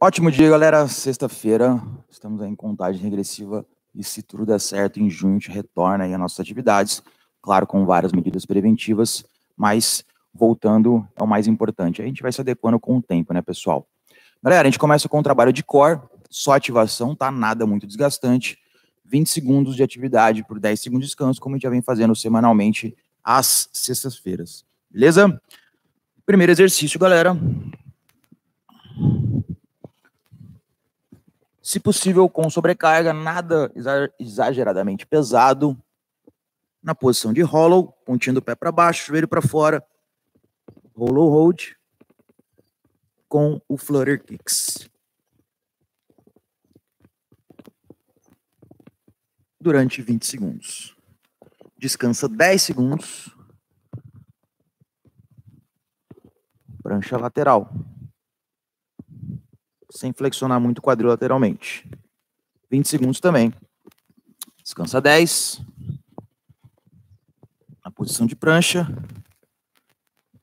Ótimo dia, galera. Sexta-feira, estamos em contagem regressiva e se tudo der certo, em junho a gente retorna aí às nossas atividades, claro, com várias medidas preventivas, mas voltando ao mais importante. A gente vai se adequando com o tempo, né, pessoal? Galera, a gente começa com o trabalho de core, só ativação, tá? Nada muito desgastante. 20 segundos de atividade por 10 segundos de descanso, como a gente já vem fazendo semanalmente às sextas-feiras. Beleza? Primeiro exercício, galera. Se possível, com sobrecarga, nada exageradamente pesado. Na posição de hollow, pontinho do pé para baixo, joelho para fora. Hollow hold com o flutter kicks. Durante 20 segundos. Descansa 10 segundos. Prancha lateral sem flexionar muito o quadril lateralmente. 20 segundos também. Descansa 10. Na posição de prancha.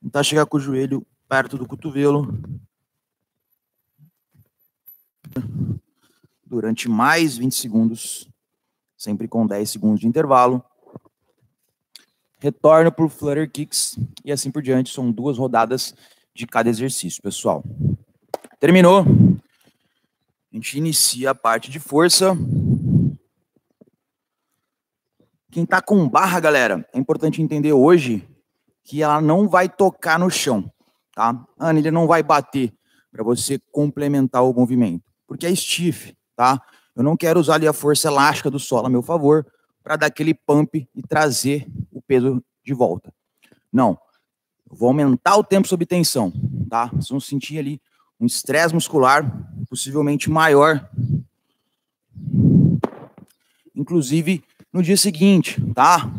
Tentar chegar com o joelho perto do cotovelo. Durante mais 20 segundos, sempre com 10 segundos de intervalo. Retorno por flutter kicks e assim por diante. São duas rodadas de cada exercício, pessoal. Terminou. A gente inicia a parte de força. Quem tá com barra, galera, é importante entender hoje que ela não vai tocar no chão, tá? A anilha não vai bater para você complementar o movimento, porque é stiff, tá? Eu não quero usar ali a força elástica do solo a meu favor para dar aquele pump e trazer o peso de volta. Não. Eu vou aumentar o tempo sob tensão, tá? Vocês vão sentir ali um estresse muscular possivelmente maior, inclusive no dia seguinte, tá?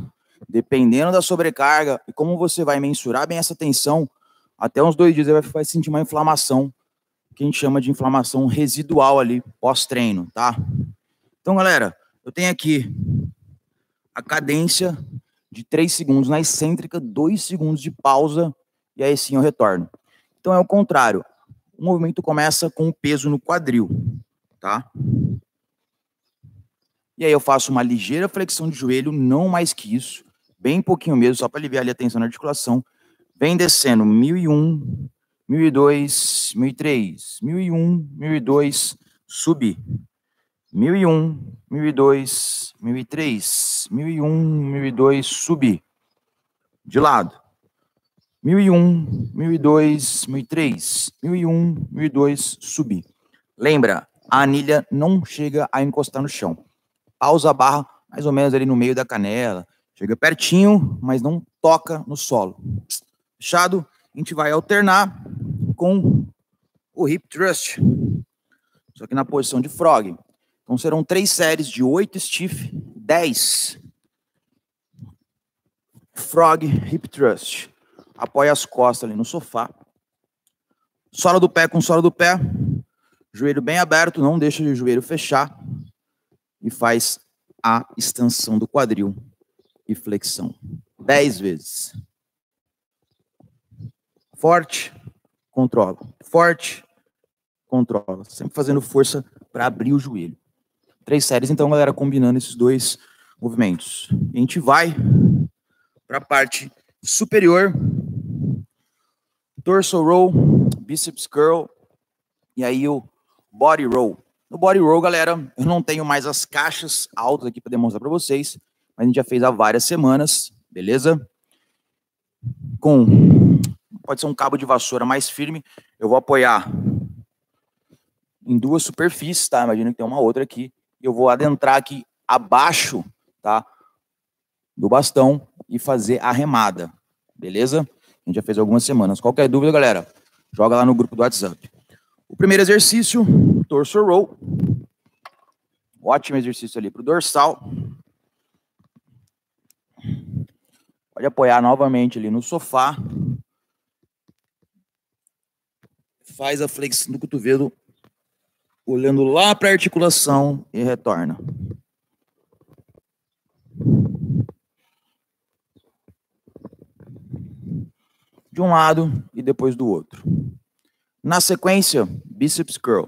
Dependendo da sobrecarga e como você vai mensurar bem essa tensão, até uns dois dias você vai sentir uma inflamação, que a gente chama de inflamação residual ali pós-treino, tá? Então, galera, eu tenho aqui a cadência de 3 segundos na excêntrica, 2 segundos de pausa, e aí sim eu retorno. Então é o contrário o movimento começa com o peso no quadril, tá? E aí eu faço uma ligeira flexão de joelho, não mais que isso, bem pouquinho mesmo, só para aliviar ali a tensão na articulação. Vem descendo 1001, 1002, 1003, 1001, 1002, subir. 1001, 1002, 1003, 1001, 1002, subir. De lado. 1001, 1002, 1003, 1001, 1002, subir. Lembra, a anilha não chega a encostar no chão. Pausa a barra mais ou menos ali no meio da canela. Chega pertinho, mas não toca no solo. Fechado? A gente vai alternar com o hip thrust. Só que na posição de frog. Então serão três séries de oito stiff, 10 frog hip thrust apoia as costas ali no sofá. Sola do pé com sola do pé. Joelho bem aberto, não deixa o joelho fechar. E faz a extensão do quadril e flexão. Dez vezes. Forte, controla. Forte, controla. Sempre fazendo força para abrir o joelho. Três séries, então, galera, combinando esses dois movimentos. a gente vai para a parte superior torso roll, biceps curl e aí o body roll. No body roll, galera, eu não tenho mais as caixas altas aqui para demonstrar para vocês, mas a gente já fez há várias semanas, beleza? Com pode ser um cabo de vassoura mais firme, eu vou apoiar em duas superfícies, tá? Imagina que tem uma outra aqui, eu vou adentrar aqui abaixo, tá? Do bastão e fazer a remada, beleza? A gente já fez algumas semanas. Qualquer dúvida, galera, joga lá no grupo do WhatsApp. O primeiro exercício, torso roll. Ótimo exercício ali para o dorsal. Pode apoiar novamente ali no sofá. Faz a flexão do cotovelo, olhando lá para a articulação e retorna. De um lado e depois do outro. Na sequência, bíceps curl.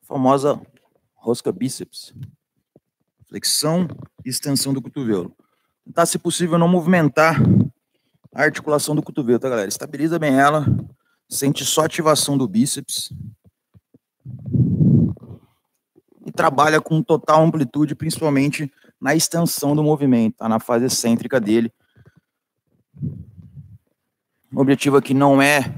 famosa rosca bíceps. Flexão e extensão do cotovelo. Tentar, se possível, não movimentar a articulação do cotovelo, tá, galera? Estabiliza bem ela. Sente só ativação do bíceps. E trabalha com total amplitude, principalmente na extensão do movimento, tá? na fase excêntrica dele. O objetivo aqui não é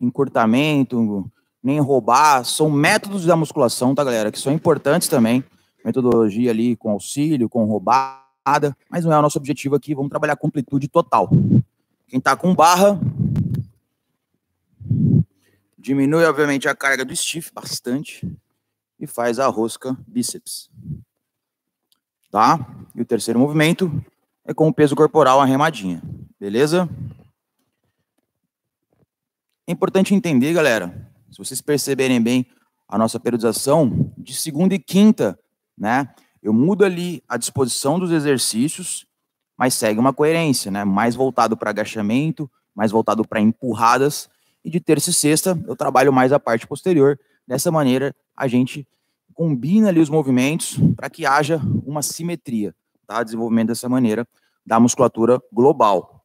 encurtamento, nem roubar, são métodos da musculação, tá, galera? Que são importantes também. Metodologia ali com auxílio, com roubada, mas não é o nosso objetivo aqui. Vamos trabalhar com amplitude total. Quem tá com barra, diminui, obviamente, a carga do stiff bastante e faz a rosca bíceps. Tá? E o terceiro movimento é com o peso corporal arremadinha. Beleza? É importante entender, galera, se vocês perceberem bem a nossa periodização, de segunda e quinta, né? Eu mudo ali a disposição dos exercícios, mas segue uma coerência, né? Mais voltado para agachamento, mais voltado para empurradas. E de terça e sexta, eu trabalho mais a parte posterior. Dessa maneira, a gente combina ali os movimentos para que haja uma simetria, tá? Desenvolvimento dessa maneira da musculatura global.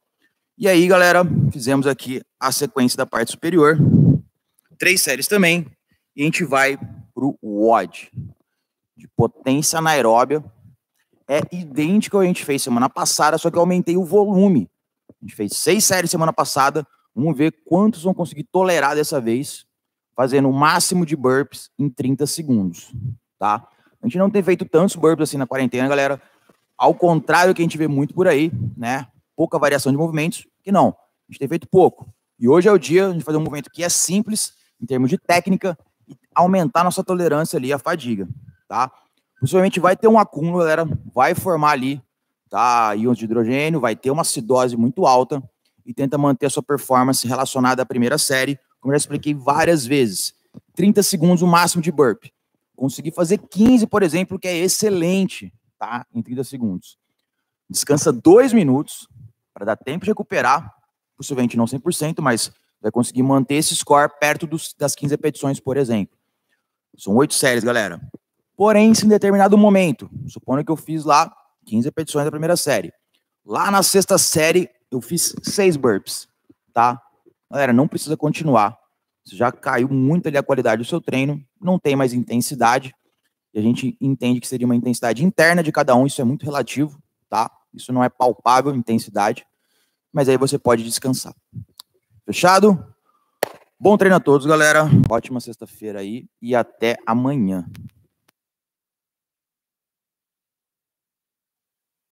E aí, galera, fizemos aqui a sequência da parte superior. Três séries também. E a gente vai para o WOD, de potência anaeróbia. É idêntico ao que a gente fez semana passada, só que eu aumentei o volume. A gente fez seis séries semana passada. Vamos ver quantos vão conseguir tolerar dessa vez, fazendo o máximo de burpees em 30 segundos, tá? A gente não tem feito tantos burpees assim na quarentena, galera. Ao contrário que a gente vê muito por aí, né? Pouca variação de movimentos, que não. A gente tem feito pouco. E hoje é o dia de fazer um movimento que é simples, em termos de técnica, e aumentar nossa tolerância ali à fadiga, tá? Possivelmente vai ter um acúmulo, galera, vai formar ali, tá? Íons de hidrogênio, vai ter uma acidose muito alta e tenta manter a sua performance relacionada à primeira série, como já expliquei várias vezes. 30 segundos o máximo de burp. Conseguir fazer 15, por exemplo, que é excelente, tá? Em 30 segundos. Descansa dois minutos, para dar tempo de recuperar, possivelmente não 100%, mas vai conseguir manter esse score perto dos, das 15 repetições, por exemplo. São oito séries, galera. Porém, se em determinado momento, supondo que eu fiz lá 15 repetições da primeira série, lá na sexta série eu fiz seis burpees, tá? Galera, não precisa continuar. Você já caiu muito ali a qualidade do seu treino, não tem mais intensidade, e a gente entende que seria uma intensidade interna de cada um, isso é muito relativo, tá? Isso não é palpável, intensidade, mas aí você pode descansar. Fechado? Bom treino a todos, galera. Ótima sexta-feira aí e até amanhã.